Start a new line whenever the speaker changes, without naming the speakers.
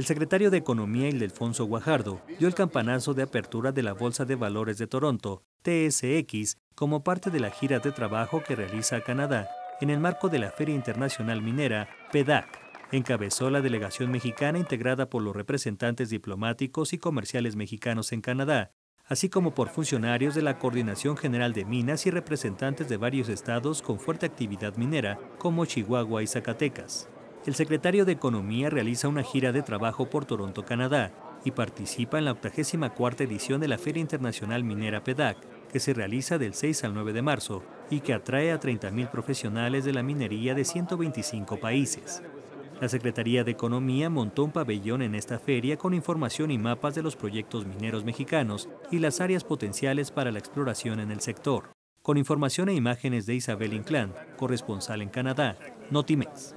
El secretario de Economía Ildefonso Guajardo dio el campanazo de apertura de la Bolsa de Valores de Toronto, TSX, como parte de la gira de trabajo que realiza Canadá en el marco de la Feria Internacional Minera, PEDAC. Encabezó la delegación mexicana integrada por los representantes diplomáticos y comerciales mexicanos en Canadá, así como por funcionarios de la Coordinación General de Minas y representantes de varios estados con fuerte actividad minera, como Chihuahua y Zacatecas. El secretario de Economía realiza una gira de trabajo por Toronto, Canadá, y participa en la 84 edición de la Feria Internacional Minera PEDAC, que se realiza del 6 al 9 de marzo y que atrae a 30.000 profesionales de la minería de 125 países. La Secretaría de Economía montó un pabellón en esta feria con información y mapas de los proyectos mineros mexicanos y las áreas potenciales para la exploración en el sector. Con información e imágenes de Isabel Inclán, corresponsal en Canadá, Notimex.